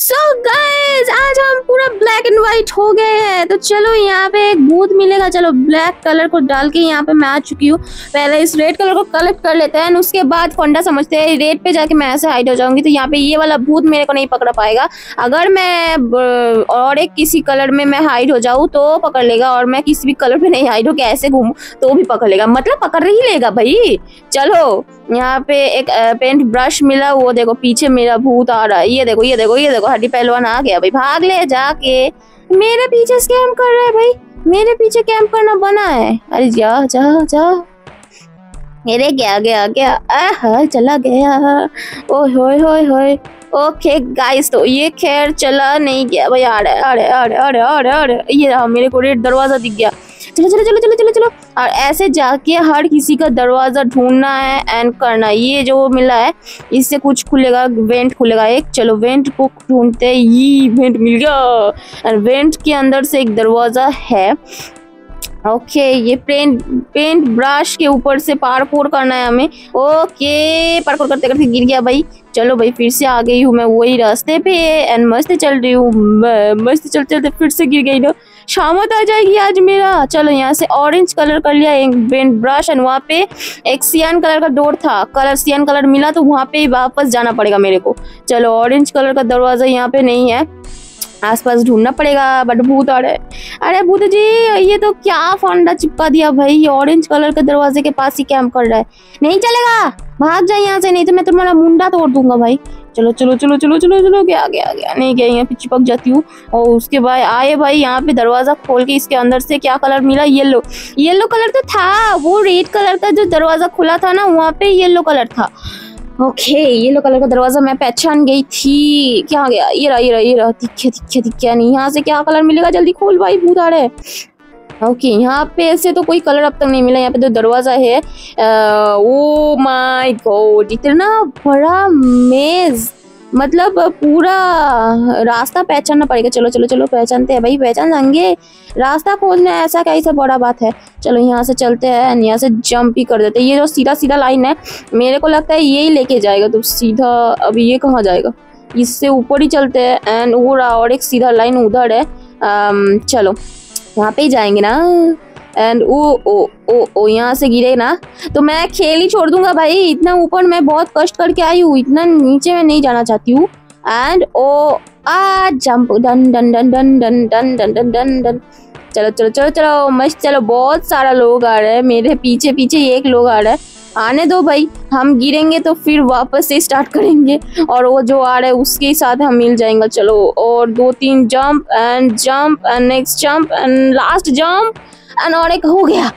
सो so guys आज पूरा black and white हो गए हैं। तो चलो यहाँ पे एक बूथ मिलेगा। चलो ब्लैक कलर को डाल के यहाँ पे मैं आ चुकी हूँ। पहले इस रेड कलर को कलेक्ट कर लेते हैं। उसके बाद फंडा समझते हैं रेड पे जाके मैं ऐसे हाइड हो जाऊँगी। तो यहाँ पे ये वाला भूत मेरे को नहीं पकड़ पाएगा। अगर मैं और एक किसी कलर में मैं हाइड हो जाऊँ तो पकड़ लेगा। और मैं किसी भी कलर पे नहीं हाइड हो के ऐसे घूमू तो भी पकड़ लेगा। मतलब पकड़ ही लेगा भाई। चलो, यहाँ पे एक पेंट ब्रश मिला। वो देखो, पीछे मेरा भूत आ रहा है। ये देखो ये देखो ये देखो, हड्डी पहलवान आ गया। भाई भाग ले जाके। मेरे पीछे स्कैम कर रहा है भाई। मेरे पीछे कैंप करना बना है। अरे जा जा जा। मेरे गया गया गया। चला गया। ओह हो होए ओके गाइस तो ये खैर चला नहीं गया। भाई अरे अरे अरे अरे अरे अरे ये रहा मेरे को रेड दरवाज़ा दिख गया। चलो चलो चलो चलो चलो चलो। और ऐसे जाके हर किसी का दरवाज़ा ढूंढना है एंड करना ये जो मिला है, इससे कुछ खुलेगा वेंट खुलेगा एक। चलो वेंट को ढूंढते ये वेंट मिल गया। और वेंट के अंदर से एक दरवाज़ा है। ओके, ये पेंट पेंट ब्रश के ऊपर से पारकोर करना है हमें। ओके पारकोर करते करते गिर गया भाई। चलो भाई, फिर से आ गई हूँ मैं वही रास्ते पे। एंड मस्त चल रही हूँ मस्त चलते चलते फिर से गिर गई ना। शामत आ जाएगी आज मेरा। चलो यहाँ से ऑरेंज कलर कर लिया, एक पेंट ब्रश एंड वहाँ पे एक सियान कलर का डोर था। कलर सियान कलर मिला तो वहाँ पे वापस जाना पड़ेगा मेरे को। चलो ऑरेंज कलर का दरवाज़ा यहाँ पे नहीं है। आसपास ढूंढना पड़ेगा बट भूत रहे अरे भूत जी, ये तो क्या फंडा चिपका दिया भाई। ऑरेंज कलर के दरवाजे के पास ही कैंप कर रहा है। नहीं चलेगा, भाग जाए यहाँ से, नहीं तो मैं तुम्हारा मुंडा तोड़ दूँगा भाई। चलो चलो चलो चलो चलो चलो गया गया गया नहीं गया यहाँ पे चिपक जाती हूँ। और उसके बाद आए भाई, यहाँ पे दरवाज़ा खोल के इसके अंदर से क्या कलर मिला? येलो येलो कलर तो था। वो रेड कलर का जो दरवाज़ा खुला था ना, वहाँ पे येलो कलर था। ओके येलो कलर का दरवाज़ा मैं पहचान गई थी। क्या गया? ये रहा ये रहा ये रहा। दिखे दिखे दिखे, नहीं। यहाँ से क्या कलर मिलेगा? जल्दी खोल भाई, भूत आ रहे ओके यहाँ पे ऐसे तो कोई कलर अब तक नहीं मिला। यहाँ पे तो दरवाज़ा है ओ माय गॉड इतना बड़ा मेज मतलब पूरा रास्ता पहचानना पड़ेगा। चलो चलो चलो, पहचानते हैं भाई, पहचान जाएँगे। रास्ता खोजना ऐसा क्या कैसा बड़ा बात है। चलो, यहाँ से चलते हैं यहाँ से जंप ही कर देते हैं। ये जो सीधा सीधा लाइन है, मेरे को लगता है यही लेके जाएगा। तो सीधा अभी ये कहाँ जाएगा? इससे ऊपर ही चलते हैं एंड वो और एक सीधा लाइन उधर है। चलो। वहाँ पे ही जाएँगे ना? एंड ओ ओ ओ ओ, यहाँ से गिरे ना? तो मैं खेल ही छोड़ दूँगा भाई। इतना ऊपर मैं बहुत कष्ट करके आई हूँ। इतना नीचे मैं नहीं जाना चाहती हूँ। And oh, ah jump done done done done done done done done done done चलो चलो चलो चलो, मस्त, चलो, बहुत सारा लोग आ रहे हैं। मेरे पीछे पीछे एक लोग आ रहा है। आने दो भाई, हम गिरेंगे तो फिर वापस से स्टार्ट करेंगे। और वो जो आ रहा है, उसके साथ हम मिल जाएँगे। चलो, और दो तीन jump and jump and next jump and last jump and और एक हो गया।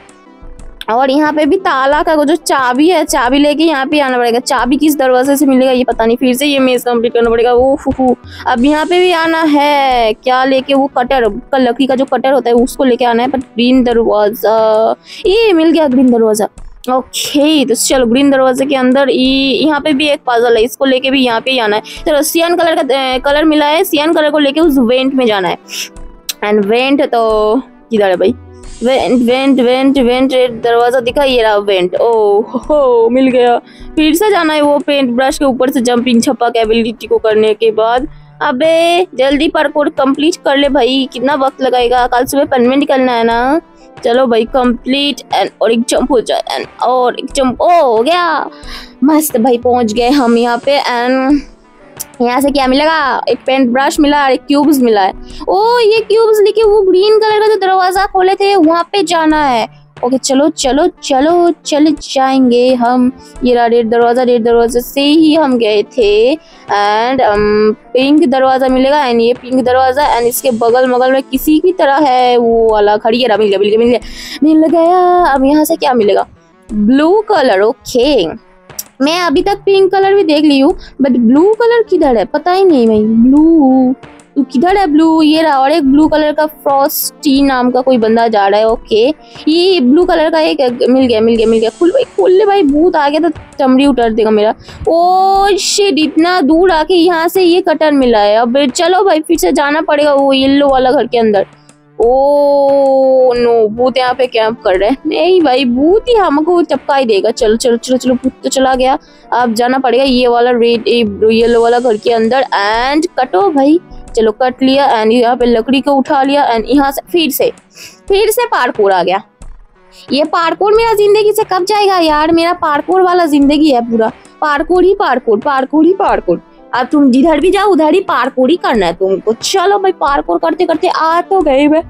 और यहाँ पे भी ताला का जो चाबी है, चाबी लेके यहाँ पे आना पड़ेगा। चाबी किस दरवाजे से मिलेगा, ये पता नहीं। फिर से ये मेज कंप्लीट करना पड़ेगा। वो फूफू अब यहाँ पे भी आना है। क्या लेके वो कटर लकड़ी का जो कटर होता है, उसको लेके आना है। पर ग्रीन दरवाज़ा। ये मिल गया ग्रीन दरवाज़ा। ओके तो चलो ग्रीन दरवाजे के अंदर यहाँ पे भी एक पाजल है, इसको लेके भी यहाँ पे आना है। चलो सियान कलर का कलर मिला है सियान कलर को लेके उस वेंट में जाना है। एंड वेंट तो किधर है भाई? वेंट वेंट वेंट वेंट दरवाज़ा दिखा ये रहा वेंट ओ हो मिल गया। फिर से जाना है वो पेंट ब्रश के ऊपर से जंपिंग छपा के एबिलिटी को करने के बाद। अबे, जल्दी पार्कोर कंप्लीट कर ले भाई। कितना वक्त लगाएगा? कल सुबह पन में निकलना है ना? चलो भाई कंप्लीट एंड और एक जंप हो जाए एंड और एक जंप ओ, हो गया। मस्त भाई, पहुँच गए हम यहाँ पे एंड यहाँ से क्या मिलेगा? एक पेंट ब्रश मिला और एक क्यूब्स मिला है। ओ ये क्यूब्स लेके वो ग्रीन कलर का जो दरवाज़ा खोले थे वहाँ पे जाना है। ओके चलो चलो चलो चल जाएँगे हम। ये रेड दरवाज़ा रेड दरवाज़ा से ही हम गए थे। एंड um, पिंक दरवाज़ा मिलेगा एंड ये पिंक दरवाज़ा एंड इसके बगल मगल में किसी की तरह है वो वाला खड़ी है। मिल गया मिल गया मिल गया मिल गया। अब यहाँ से क्या मिलेगा? ब्लू कलर ओके मैं अभी तक पिंक कलर भी देख ली हूँ बट ब्लू कलर किधर है? पता ही नहीं भाई। ब्लू तू किधर है ब्लू ये रहा, और एक ब्लू कलर का फ्रॉस्टी नाम का कोई बंदा जा रहा है ओके ये ब्लू कलर का एक मिल गया मिल गया मिल गया। खुल भाई, खोल ले भाई, भूत आ गया तो चमड़ी उतर देगा मेरा। ओ शिट इतना दूर आके यहाँ से ये कटर मिला है। अब चलो भाई, फिर से जाना पड़ेगा वो येल्लो वाला घर के अंदर। ओ नो, भूत यहाँ पे कैंप कर रहे हैं। नहीं भाई, भूत ही हमको चपका ही देगा। चलो चलो चलो चलो, भूत तो चला गया। अब जाना पड़ेगा ये वाला रेड येलो वाला घर के अंदर। एंड कटो भाई। चलो कट लिया एंड यहाँ पे लकड़ी को उठा लिया एंड यहाँ से फिर से फिर से पार्कोर आ गया। ये पार्कोर मेरा ज़िंदगी से कब जाएगा यार? मेरा पार्कोर वाला ज़िंदगी है पूरा। पार्कोर ही पार्कोर पार्कोर ही पार्कोर अब तुम जिधर भी जाओ, उधर ही पार्कोर ही करना है तुमको। चलो भाई पार्कोर करते करते आ तो गए मैं।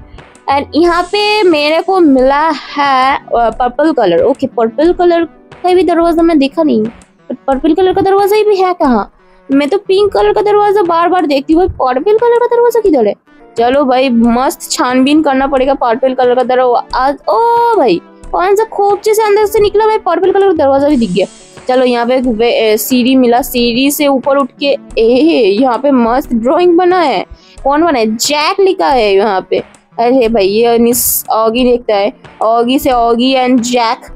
एंड यहाँ पे मेरे को मिला है purple colour okay purple colour का भी दरवाज़ा मैं देखा नहीं। पर्पल कलर का दरवाज़ा ही भी है कहाँ? मैं तो पिंक कलर का दरवाज़ा बार बार देखती हूँ। पर्पल कलर का दरवाज़ा किधर है? चलो भाई, मस्त छानबीन करना पड़ेगा पर्पल कलर का दरवाज़ा। ओ भाई, कौन सा खोपचे से अंदर से निकला भाई? पर्पल कलर का दरवाज़ा भी दिख गया। चलो यहाँ पे सीढ़ी मिला। सीढ़ी से ऊपर उठ के ए यहाँ पे मस्त ड्राइंग बना है। कौन बना है? जैक लिखा है यहाँ पे। अरे भाई ये ऑगी देखता है। ऑगी से ऑगी एंड जैक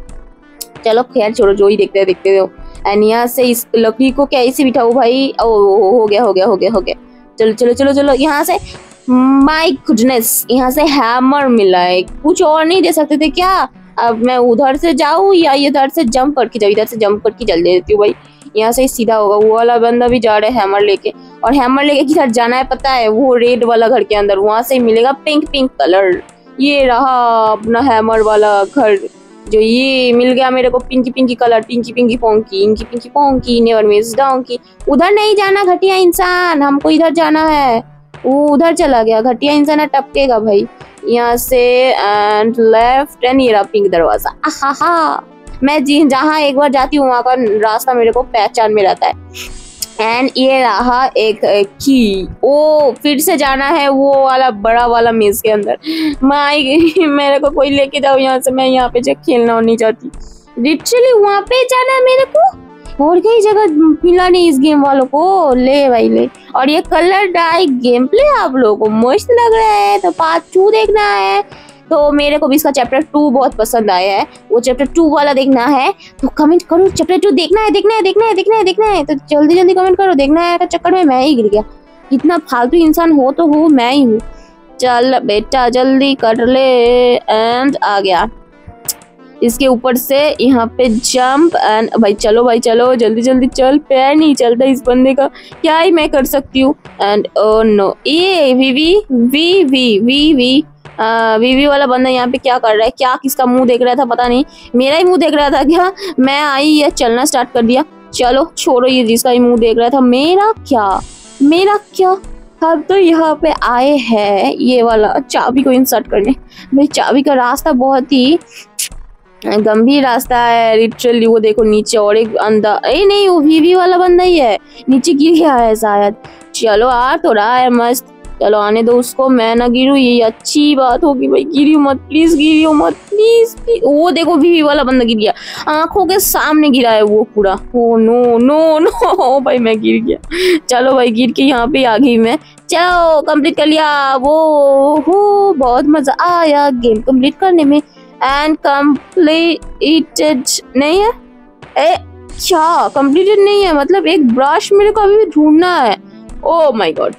चलो खैर छोड़ो जो ही देखते हैं देखते हो एंड यहाँ से इस लकड़ी को कैसे बिठाऊ भाई? ओ, हो गया हो गया हो गया हो गया। चलो चलो चलो चलो यहाँ से माई गुडनेस यहाँ से हैमर मिला है। कुछ और नहीं दे सकते थे क्या? अब मैं उधर से जाऊँ या इधर से जंप करके जाऊँ? इधर से जंप करके जल देती हूँ भाई। यहाँ से ही सीधा होगा। वो वाला बंदा भी जा रहा है हैमर लेके। और हैमर लेके किधर जाना है पता है? वो रेड वाला घर के अंदर। वहाँ से मिलेगा पिंक पिंक कलर ये रहा अपना हैमर वाला घर। जो ये मिल गया मेरे को pinky pinky colour pinky pinky ponky inky pinky ponky never miss डाउंकी उधर नहीं जाना, घटिया इंसान। हमको इधर जाना है। वो उधर चला गया। घटिया इंसान टपकेगा भाई। यहाँ से एंड लेफ़्ट एंड ये पिंक दरवाज़ा। आहा मैं जी, जहाँ एक बार जाती हूँ, वहाँ का रास्ता मेरे को पहचान में रहता है। एंड ये रहा एक की ओ, फिर से जाना है वो वाला, बड़ा वाला मेज के अंदर। माई मेरे को कोई लेके जाओ यहाँ से, मैं यहाँ पे जब खेलना नहीं चाहती। लिटरली वहाँ पे जाना है मेरे को? और कई जगह मिला नहीं इस गेम वालों को। ले भाई, ले। और ये कलर डाई गेम प्ले आप लोगों को मस्त लग रहा है। तो पार्ट टू देखना है। तो मेरे को भी इसका चैप्टर टू बहुत पसंद आया है। वो चैप्टर टू वाला देखना है। तो कमेंट करो चैप्टर टू देखना है देखना है देखना है देखना है देखना है। तो जल्दी जल्दी कमेंट करो, देखना है का चक्कर में मैं ही गिर गया। इतना फालतू इंसान हो तो हो, मैं ही हूँ। चल बेटा, जल्दी कर ले। एंड आ गया। इसके ऊपर से यहाँ पे जंप एंड भाई चलो भाई चलो, जल्दी जल्दी चल, पैर नहीं चलता इस बंदे का। क्या ही मैं कर सकती हूँ? एंड ओ नो ये वी वी वी वी वी वी वीवी वाला बंदा यहाँ पे क्या कर रहा है? क्या किसका मुँह देख रहा था पता नहीं। मेरा ही मुँह देख रहा था क्या? मैं आई, या चलना स्टार्ट कर दिया। चलो, छोड़ो ये जिसका ही मुँह देख रहा था। मेरा क्या? मेरा क्या? हम तो यहाँ पे आए हैं, ये वाला चाबी को इंसर्ट करने। भाई चाबी का रास्ता बहुत ही गंभीर रास्ता है लिटरली वो देखो नीचे और एक अंदर ए, नहीं, वो वीवी वाला बंदा ही है, नीचे गिर गया है शायद। चलो, आ तो रहा है मस्त। चलो, आने दो उसको, मैं ना गिरू, ये अच्छी बात होगी भाई गिरी मत प्लीज़ गिरी मत प्लीज़ वो देखो वीवी वाला बंदा गिर गया। आँखों के सामने गिरा है वो पूरा। ओ नो नो नो भाई, मैं गिर गया। चलो भाई, गिर के यहाँ पे आ गई मैं। चलो कंप्लीट कर लिया। वो, हो, बहुत मज़ा आया गेम कंप्लीट करने में। एंड कम्प्लीटेड नहीं है? ए क्या कम्प्लीटेड नहीं है मतलब एक ब्रश मेरे को अभी भी ढूंढना है। ओ माय गॉड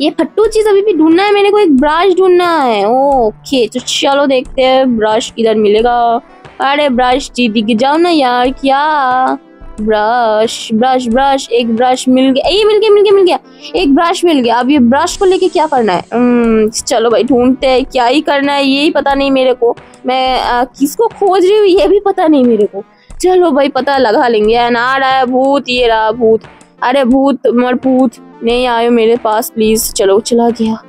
ये फट्टू चीज़ अभी भी ढूंढना है, मेरे को एक ब्रश ढूंढना है। ओके तो चलो देखते हैं ब्रश किधर मिलेगा। अरे ब्रश जी दिख जाओ ना यार, क्या? ब्रश ब्रश ब्रश एक ब्रश मिल गया। ये मिल गया मिल गया मिल गया। एक ब्रश मिल गया। अब ये ब्रश को लेके क्या करना है? चलो भाई ढूंढते हैं क्या ही करना है ये ही पता नहीं मेरे को। मैं आ, किसको खोज रही हूँ ये भी पता नहीं मेरे को। चलो भाई पता लगा लेंगे। आ रहा है भूत ये रहा भूत। अरे भूत मर भूत नहीं आयो मेरे पास प्लीज़ चलो चला गया।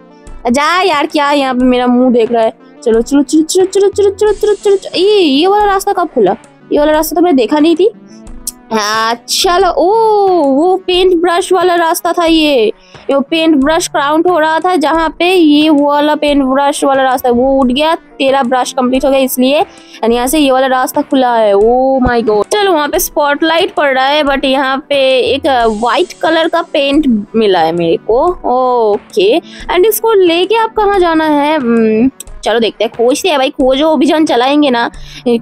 जा यार क्या यहाँ पे? मेरा मुँह देख रहा है। चलो चलो चलो चलो चलो चलो चलो चलो चलो। ये ये वाला रास्ता कब खुला? ये वाला रास्ता तो मैं देखा नहीं थी। चलो ओ वो पेंट ब्रश वाला रास्ता था ये। वो पेंट ब्रश काउंट हो रहा था जहाँ पे ये वो वाला पेंट ब्रश वाला रास्ता, वो उठ गया, तेरा ब्रश कंप्लीट हो गया इसलिए। यहाँ से ये वाला रास्ता खुला है। ओ माय गॉड चलो, वहाँ पे स्पॉटलाइट पड़ रहा है बट यहाँ पे एक वाइट कलर का पेंट मिला है मेरे को। ओके एंड इसको लेके आप कहाँ जाना है? चलो देखते हैं। खोजते हैं भाई, खोजो अभियान चलाएँगे ना।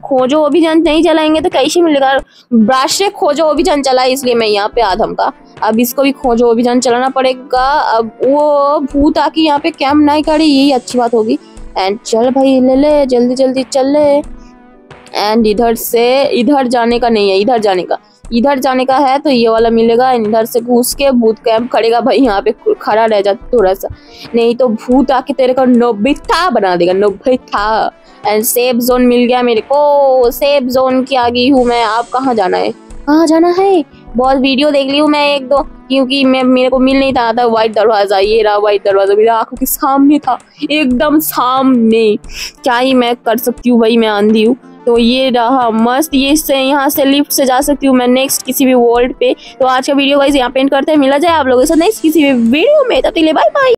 खोजो अभियान नहीं चलाएँगे तो कैसे मिलेगा? ब्रश से खोजो अभियान चला, इसलिए मैं यहाँ पे आधम का। अब इसको भी खोजो अभियान चलाना पड़ेगा। अब वो भूत आके यहाँ पे कैम्प नहीं करे, यही अच्छी बात होगी। एंड चल भाई, ले ले, जल्दी जल्दी चल ले। एंड इधर से, इधर जाने का नहीं है, इधर जाने का। इधर जाने का है तो ये वाला मिलेगा, इधर से घुस के भूत कैंप खड़ेगा भाई, यहाँ पे खड़ा रह जा थोड़ा सा। नहीं तो भूत आके तेरे को नोबिथा बना देगा नोबिथा एंड सेफ़ जोन मिल गया मेरे को। सेफ़ जोन की आ गई हूँ मैं। आप कहाँ जाना है? कहाँ जाना है? बहुत वीडियो देख ली हूँ मैं एक दो, क्योंकि मैं मेरे को मिल नहीं था। व्हाइट दरवाज़ा, ये रहा व्हाइट दरवाज़ा, मेरे आँखों के सामने था। एकदम सामने। क्या ही मैं कर सकती हूँ भाई, मैं आंधी हूँ। तो ये रहा मस्त, ये इससे यहाँ से लिफ्ट से जा सकती हूँ मैं नेक्स्ट किसी भी वर्ल्ड पे। तो आज का वीडियो वाइज यहाँ पेंट करते हैं। मिला जाए आप लोगों से नेक्स्ट किसी भी वीडियो में। तब तक बाय बाय